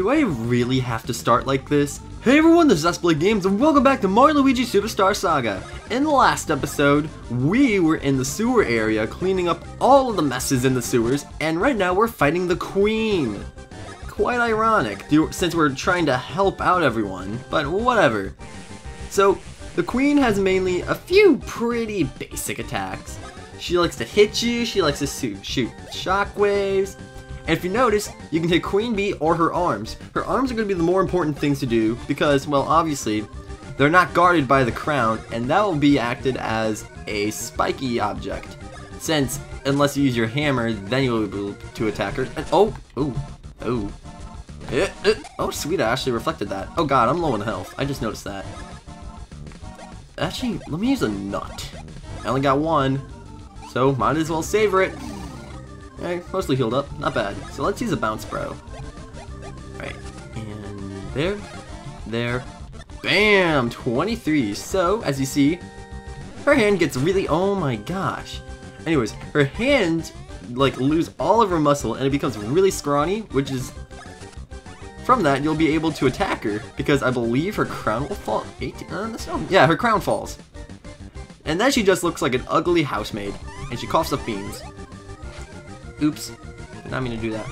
Do I really have to start like this? Hey everyone, this is SBlake Games and welcome back to Mario Luigi Superstar Saga. In the last episode, we were in the sewer area cleaning up all of the messes in the sewers, and right now we're fighting the Queen. Quite ironic, since we're trying to help out everyone, but whatever. So, the Queen has mainly a few pretty basic attacks. She likes to hit you, she likes to shoot shockwaves, and if you notice, you can hit Queen Bean or her arms. Her arms are going to be the more important things to do because, well, obviously, they're not guarded by the crown, and that will be acted as a spiky object. Since, unless you use your hammer, then you'll be able to attack her. And, oh, oh, oh. Oh, sweet, I actually reflected that. Oh god, I'm low on health. I just noticed that. Actually, let me use a nut. I only got one, so might as well savor it. Okay, mostly healed up. Not bad. So let's use a bounce bro. Right. And there. There. Bam! 23. So, as you see, her hand gets really... Oh my gosh. Anyways, her hand, like, lose all of her muscle and it becomes really scrawny, which is... From that, you'll be able to attack her, because I believe her crown will fall... 18... Uh. Yeah, her crown falls. And then she just looks like an ugly housemaid, and she coughs up beans. Oops. Not mean to do that.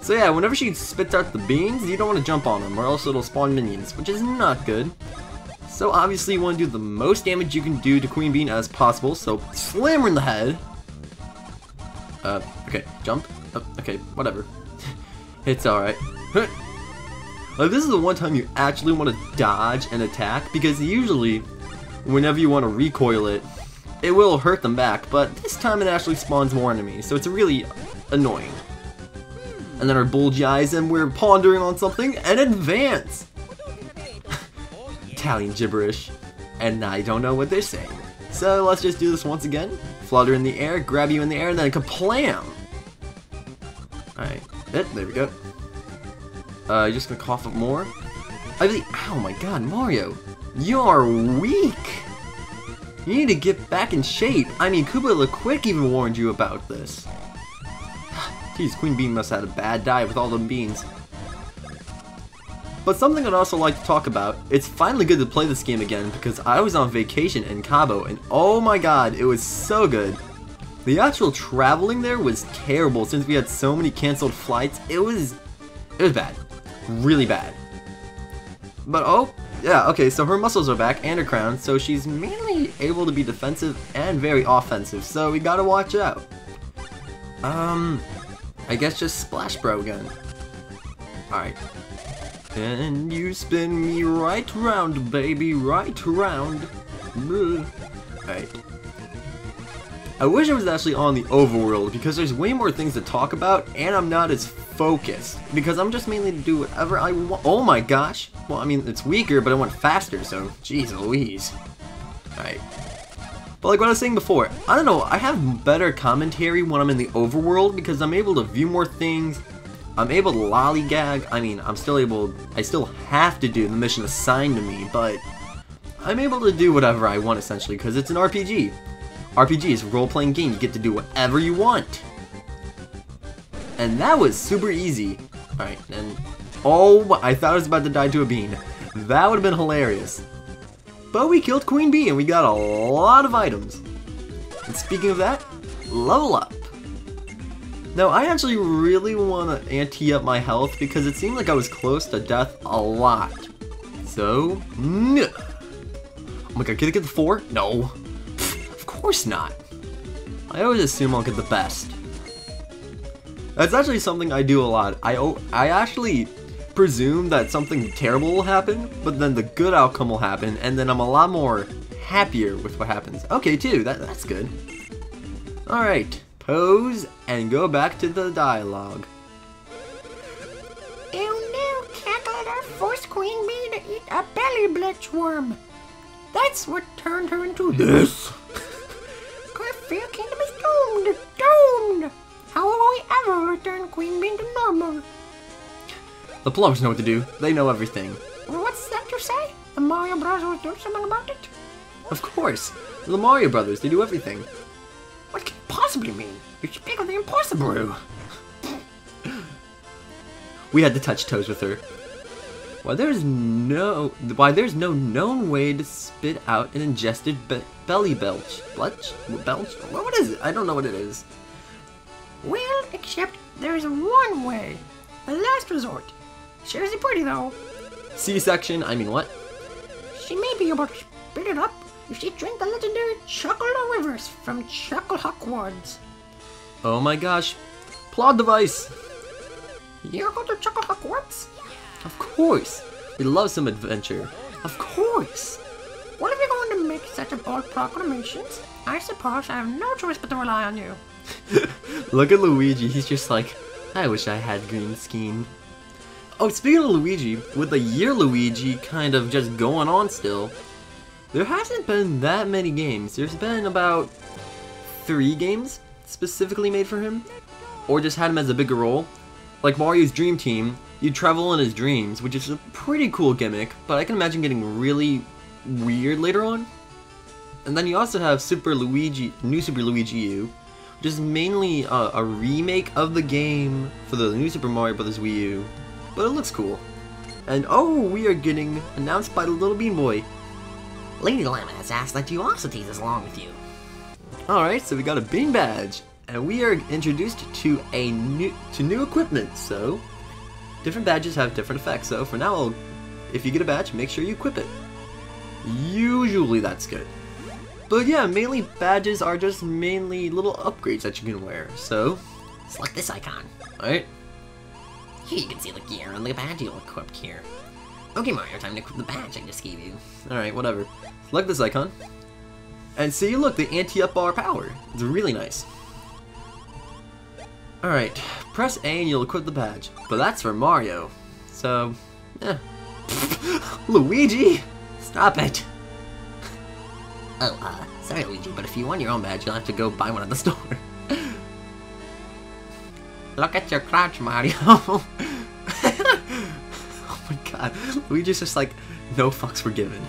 So yeah, whenever she spits out the beans, you don't want to jump on them, or else it'll spawn minions, which is not good. So obviously you want to do the most damage you can do to Queen Bean as possible, so slam her in the head. Uh, okay, jump. Oh, okay, whatever. it's alright. like, this is the one time you actually want to dodge an attack, because usually, whenever you want to recoil it, it will hurt them back, but this time it actually spawns more enemies, so it's really annoying. And then our bulgy eyes and we're pondering on something and advance! Italian gibberish. And I don't know what they're saying. So let's just do this once again. Flutter in the air, grab you in the air, and then kaplam! Alright, there we go. Uh, you're just gonna cough up more? I really- oh my god, Mario! You are weak! You need to get back in shape. I mean, Koopa the even warned you about this. Geez, Queen Bean must have had a bad diet with all them beans. But something I'd also like to talk about, it's finally good to play this game again because I was on vacation in Cabo and oh my god, it was so good. The actual traveling there was terrible since we had so many cancelled flights. It was, it was bad. Really bad. But oh, yeah, okay, so her muscles are back and her crown, so she's mainly able to be defensive and very offensive, so we gotta watch out. Um, I guess just Splash Bro again. Alright. And you spin me right round, baby, right round. Alright. I wish I was actually on the overworld because there's way more things to talk about and I'm not as focused because I'm just mainly to do whatever I want. Oh my gosh. Well, I mean, it's weaker, but I went faster, so jeez Louise. Alright. But like what I was saying before, I don't know, I have better commentary when I'm in the overworld because I'm able to view more things. I'm able to lollygag. I mean, I'm still able, I still have to do the mission assigned to me, but I'm able to do whatever I want essentially because it's an RPG. RPG is a role-playing game. You get to do whatever you want. And that was super easy. Alright, and... Oh, I thought I was about to die to a bean. That would have been hilarious. But we killed Queen Bean and we got a lot of items. And speaking of that, level up. Now, I actually really want to ante up my health because it seemed like I was close to death a lot. So, no. Oh my god, can I get the four? No Of course not. I always assume I'll get the best. That's actually something I do a lot. I, I actually presume that something terrible will happen, but then the good outcome will happen, and then I'm a lot more happier with what happens. Okay, too, that, that's good. Alright, pose and go back to the dialogue. Oh no, can't let her force Queen Bean to eat a belly blitz worm. That's what turned her into this. Queen to normal? The plums know what to do. They know everything. What's that you say? The Mario Brothers will do something about it? Of course. The Mario Brothers, they do everything. What can it possibly mean? You speak of the impossible. we had to touch toes with her. Why there's no why there's no known way to spit out an ingested be belly belch. Belch? Belch? What is it? I don't know what it is. Well, except there's one way. The last resort. She's pretty though. C-section, I mean what? She may be able to spit it up if she drank the legendary Chuckola Reserve from Chuckle Woods. Oh my gosh. Plot device! You go to Chuckle Woods? Of course. We love some adventure. Of course. Well, if you're going to make such a bold proclamations, I suppose I have no choice but to rely on you. Look at Luigi, he's just like, I wish I had green skin. Oh, speaking of Luigi, with the year Luigi kind of just going on still, there hasn't been that many games. There's been about three games specifically made for him, or just had him as a bigger role. Like Mario's Dream Team, you travel in his dreams, which is a pretty cool gimmick, but I can imagine getting really weird later on. And then you also have Super Luigi, New Super Luigi U, is mainly a, a remake of the game for the New Super Mario Bros. Wii U, but it looks cool. And oh, we are getting announced by the Little Bean Boy. Lady Lima has asked that you also take this along with you. Alright, so we got a bean badge, and we are introduced to a new to new equipment, so different badges have different effects, so for now I'll, if you get a badge, make sure you equip it. Usually that's good. But yeah, mainly badges are just mainly little upgrades that you can wear, so... Select this icon. Alright. Here you can see the gear on the badge you'll equip here. Okay Mario, time to equip the badge I just gave you. Alright, whatever. Select this icon. And see, you look, the anti-up bar power. It's really nice. Alright, press A and you'll equip the badge. But that's for Mario. So, eh. Luigi! Stop it! Oh, uh, sorry Luigi, but if you want your own badge, you'll have to go buy one at the store. Look at your crotch, Mario! oh my god, Luigi's just like, no fucks were given.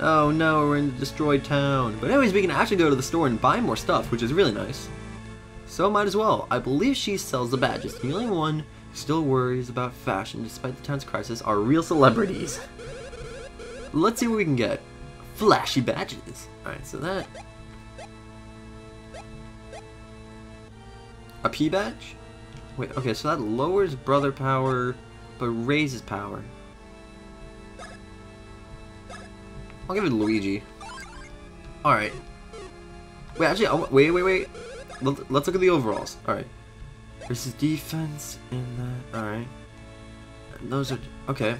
Oh no, we're in the destroyed town. But anyways, we can actually go to the store and buy more stuff, which is really nice. So might as well. I believe she sells the badges. The only one still worries about fashion despite the town's crisis are real celebrities. Let's see what we can get. Flashy badges. Alright, so that... A P badge? Wait, okay, so that lowers brother power, but raises power. I'll give it Luigi. Alright. Wait, actually, I'll, wait, wait, wait. Let, let's look at the overalls. Alright. Versus defense in that. Alright. Those are. Okay.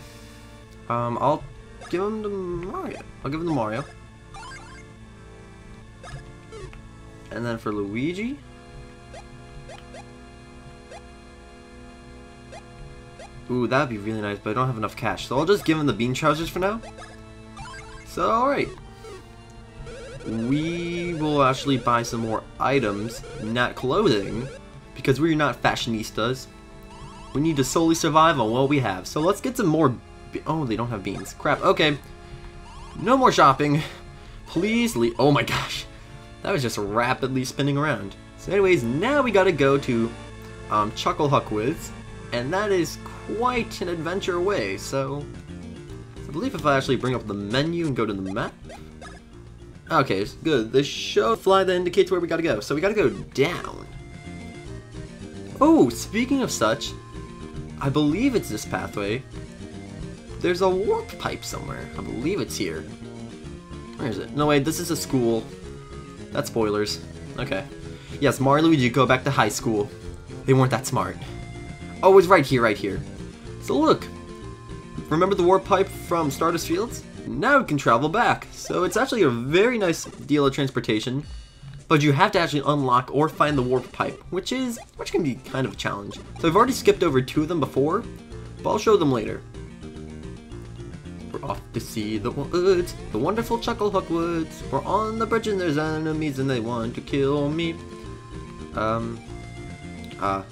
Um, I'll give him to Mario. I'll give him to Mario. And then for Luigi. Ooh, that'd be really nice, but I don't have enough cash. So I'll just give him the bean trousers for now. So, alright. We will actually buy some more items, not clothing, because we're not fashionistas. We need to solely survive on what we have. So let's get some more... oh, they don't have beans. Crap, okay. No more shopping. Please leave... Oh my gosh. That was just rapidly spinning around. So anyways, now we gotta go to um, Chucklehuck Woods, and that is quite an adventure away, so... I believe if I actually bring up the menu and go to the map... Okay, good. The show fly that indicates where we gotta go. So we gotta go down. Oh, speaking of such, I believe it's this pathway. There's a warp pipe somewhere. I believe it's here. Where is it? No, wait, this is a school. That's spoilers. Okay. Yes, Mario Luigi go back to high school. They weren't that smart. Oh, it's right here, right here. So look. Remember the warp pipe from Stardust Fields? Now we can travel back. So it's actually a very nice deal of transportation. But you have to actually unlock or find the warp pipe, which is which can be kind of a challenge. So I've already skipped over two of them before, but I'll show them later. Off to see the woods, the wonderful Chucklehuck Woods. We're on the bridge and there's enemies and they want to kill me. Um, uh,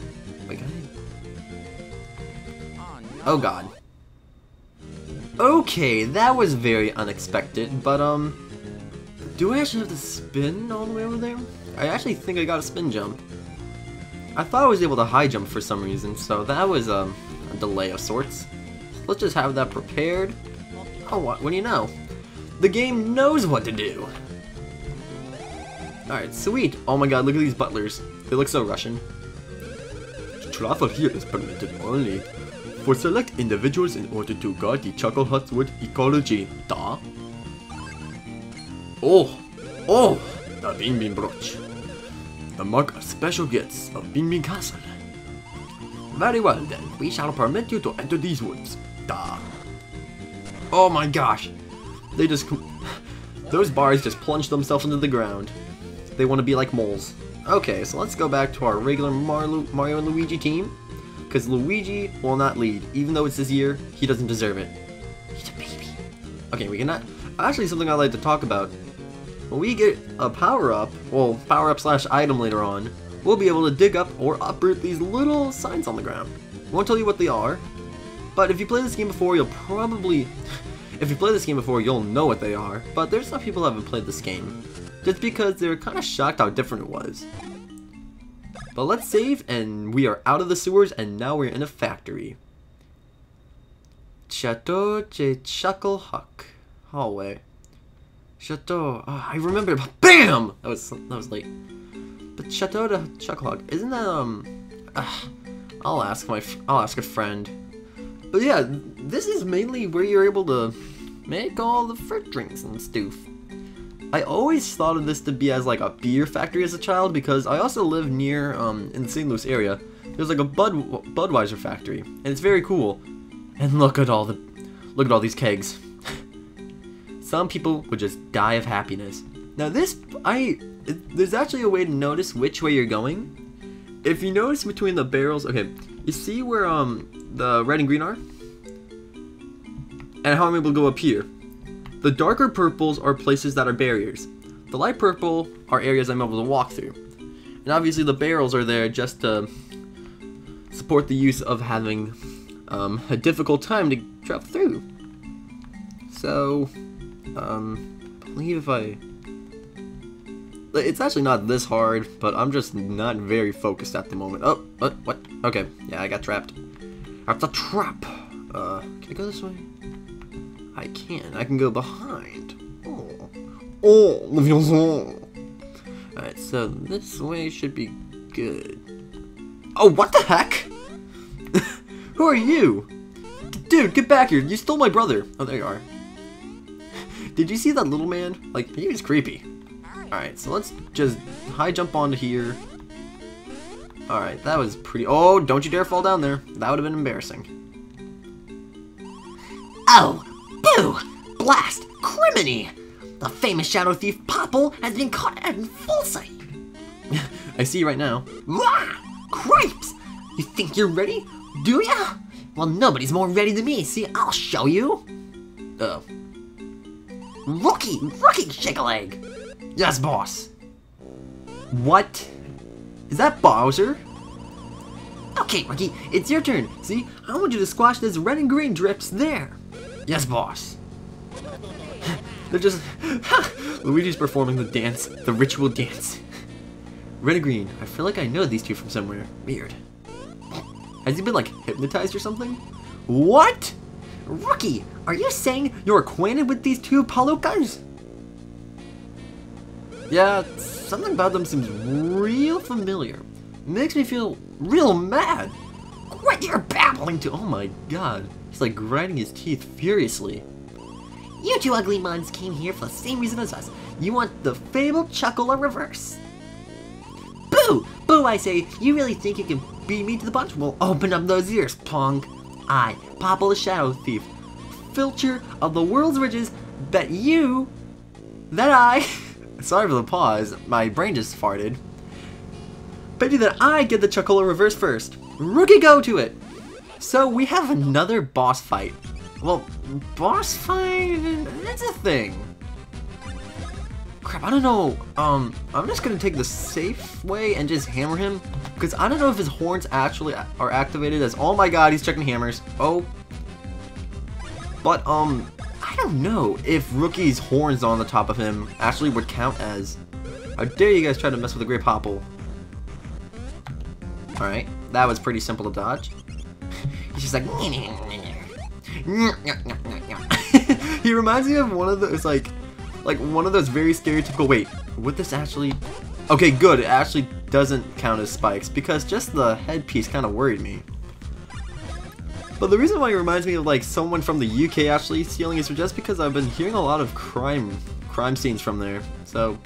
wait, can I? Oh god. Okay, that was very unexpected, but um, do I actually have to spin all the way over there? I actually think I got a spin jump. I thought I was able to high jump for some reason, so that was um, a delay of sorts. Let's just have that prepared. Oh, what, what do you know? The game knows what to do. Alright, sweet. Oh my god, look at these butlers. They look so Russian. Travel here is permitted only for select individuals in order to guard the Chucklehuck Woods ecology. Da. Oh, oh, the Bean Bean brooch. The mark of special gifts of Bean Bean Castle. Very well then, we shall permit you to enter these woods. Da. Oh my gosh. They just... Those bars just plunged themselves into the ground. They want to be like moles. Okay, so let's go back to our regular Mar Mario and Luigi team. Because Luigi will not lead. Even though it's his year, he doesn't deserve it. He's a baby. Okay, we cannot... Actually, something I'd like to talk about. When we get a power-up, well, power-up slash item later on, we'll be able to dig up or uproot these little signs on the ground. Won't tell you what they are, but if you play this game before, you'll probably... If you play this game before, you'll know what they are, but there's some people haven't played this game. Just because they were kind of shocked how different it was. But let's save, and we are out of the sewers, and now we're in a factory. Chateau de Chucklehuck hallway. Chateau. Oh, I remember. Bam! That was that was late. But Chateau de Chucklehuck isn't that um? Uh, I'll ask my I'll ask a friend. But yeah, this is mainly where you're able to make all the fruit drinks and stuff. I always thought of this to be as like a beer factory as a child because I also live near um in the St. Louis area. There's like a Bud Budweiser factory, and it's very cool. And look at all the look at all these kegs. Some people would just die of happiness. Now this I it, there's actually a way to notice which way you're going. If you notice between the barrels, okay, you see where um the red and green are? And how I'm able to go up here. The darker purples are places that are barriers. The light purple are areas I'm able to walk through. And obviously the barrels are there just to support the use of having um, a difficult time to travel through. So, um, I believe if I... It's actually not this hard, but I'm just not very focused at the moment. Oh, what? What? Okay, yeah, I got trapped. I have to trap. Uh, can I go this way? I can. I can go behind. Oh. Oh. Alright, so this way should be good. Oh, what the heck? Who are you? Dude, get back here. You stole my brother. Oh, there you are. Did you see that little man? Like, he was creepy. Alright, so let's just high jump onto here. Alright, that was pretty- Oh, don't you dare fall down there. That would have been embarrassing. Oh, Boo! Blast! Criminy! The famous Shadow Thief Popple has been caught in full sight. I see you right now. Wah! Cripes! You think you're ready? Do ya? Well, nobody's more ready than me. See, I'll show you. Oh. Rookie! Rookie Shake a Leg! Yes, boss. What? Is that Bowser? Okay, Rookie, it's your turn. See, I want you to squash those red and green drips there. Yes, boss. They're just... Luigi's performing the dance, the ritual dance. Red and green. I feel like I know these two from somewhere. Weird. Has he been, like, hypnotized or something? What? Rookie, are you saying you're acquainted with these two Palookas? Yeah, something about them seems real familiar. Makes me feel real mad. Quit your babbling to- Oh my god. He's like grinding his teeth furiously. You two ugly muns came here for the same reason as us. You want the fabled Chuckola Reserve. Boo! Boo, I say. You really think you can beat me to the punch? Well, open up those ears, punk. I, Popple the Shadow Thief, filcher of the world's riches, bet you that I... Sorry for the pause, my brain just farted. You that I get the or reverse first. Rookie go to it! So we have another boss fight. Well, boss fight, that's a thing. Crap, I don't know. Um, I'm just gonna take the safe way and just hammer him. Because I don't know if his horns actually are activated as- Oh my god, he's checking hammers. Oh. But, um, I don't know if Rookie's horns on the top of him actually would count as... How dare you guys try to mess with the Great Popple. Alright, that was pretty simple to dodge. He's just like... he reminds me of one of those, like... Like, one of those very stereotypical... Wait, would this actually... Okay, good, it actually doesn't count as spikes, because just the headpiece kind of worried me. But the reason why it reminds me of, like, someone from the UK actually stealing is just because I've been hearing a lot of crime crime scenes from there. So,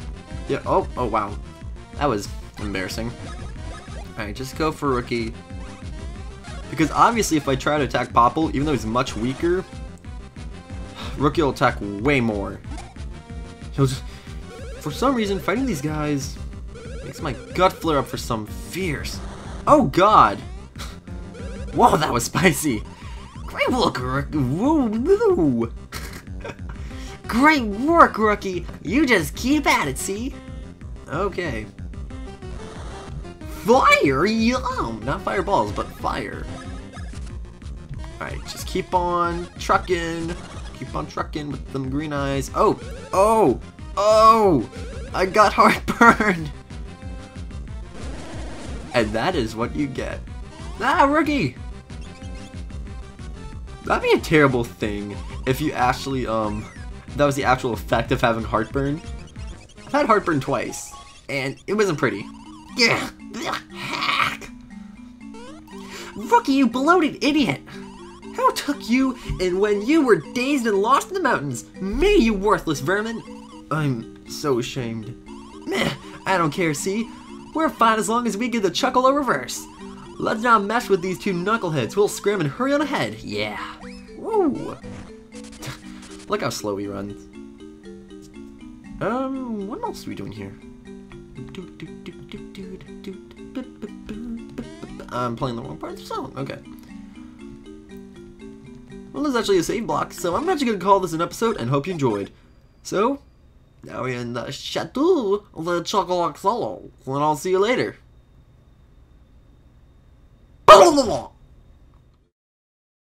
yeah, oh, oh wow. That was embarrassing. Alright, just go for Rookie. Because obviously if I try to attack Popple, even though he's much weaker, Rookie will attack way more. He'll just... For some reason, fighting these guys makes my gut flare up for some fears. Oh god! Whoa, that was spicy! Great work, Rookie! Great work, Rookie! You just keep at it, see? Okay. Fire! Yum! Not fireballs, but fire. Alright, just keep on trucking. Keep on trucking with them green eyes. Oh! Oh! Oh! I got heartburn! And that is what you get. Ah, rookie! That'd be a terrible thing if you actually, um, that was the actual effect of having heartburn. I've had heartburn twice, and it wasn't pretty. Yeah, hack! Rookie, you bloated idiot! Who took you and when you were dazed and lost in the mountains? Me, you worthless vermin! I'm so ashamed. Meh, I don't care, see? We're fine as long as we get the Chuckola Reserve. Let's not mess with these two knuckleheads. We'll scram and hurry on ahead. Yeah. Woo! Look how slow he runs. Um, what else are we doing here? I'm playing the wrong part of the song. Okay. Well, there's actually a save block, so I'm actually going to call this an episode and hope you enjoyed. So, now we're in the Chateau of the Chocolate Solo, and I'll see you later. どうも。